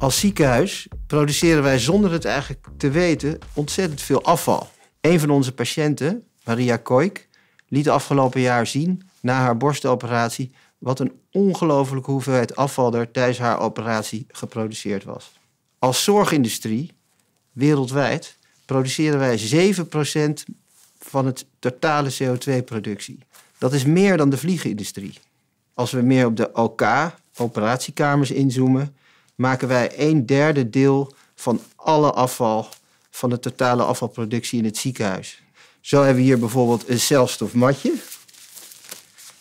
Als ziekenhuis produceren wij zonder het eigenlijk te weten ontzettend veel afval. Een van onze patiënten, Maria Koik, liet afgelopen jaar zien na haar borstoperatie wat een ongelofelijke hoeveelheid afval er tijdens haar operatie geproduceerd was. Als zorgindustrie, wereldwijd, produceren wij 7% van het totale CO2-productie. Dat is meer dan de vliegenindustrie. Als we meer op de OK, operatiekamers, inzoomen, maken wij een derde deel van alle afval van de totale afvalproductie in het ziekenhuis. Zo hebben we hier bijvoorbeeld een celstofmatje.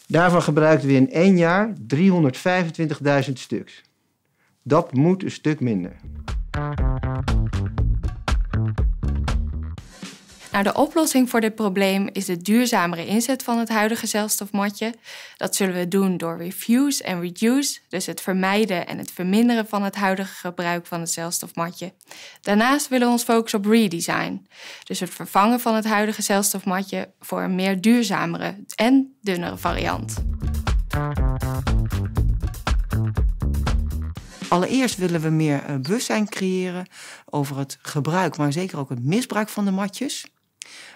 Daarvan gebruikten we in één jaar 325.000 stuks. Dat moet een stuk minder. Nou, de oplossing voor dit probleem is de duurzamere inzet van het huidige zelfstofmatje. Dat zullen we doen door refuse en reduce, dus het vermijden en het verminderen van het huidige gebruik van het zelfstofmatje. Daarnaast willen we ons focussen op redesign, dus het vervangen van het huidige zelfstofmatje voor een meer duurzamere en dunnere variant. Allereerst willen we meer eh, bewustzijn creëren over het gebruik, maar zeker ook het misbruik van de matjes.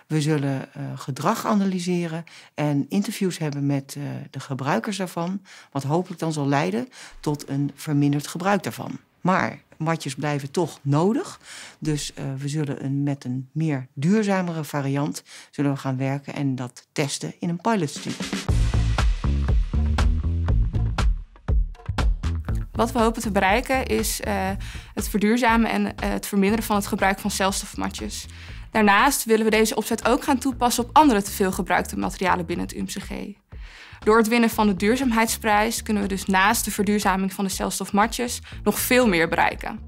We zullen uh, gedrag analyseren en interviews hebben met uh, de gebruikers daarvan, wat hopelijk dan zal leiden tot een verminderd gebruik daarvan. Maar matjes blijven toch nodig, dus uh, we zullen een, met een meer duurzamere variant zullen we gaan werken en dat testen in een pilotstudie. Wat we hopen te bereiken is het verduurzamen en het verminderen van het gebruik van celstofmatjes. Daarnaast willen we deze opzet ook gaan toepassen op andere te veel gebruikte materialen binnen het UMCG. Door het winnen van de duurzaamheidsprijs kunnen we dus naast de verduurzaming van de celstofmatjes nog veel meer bereiken.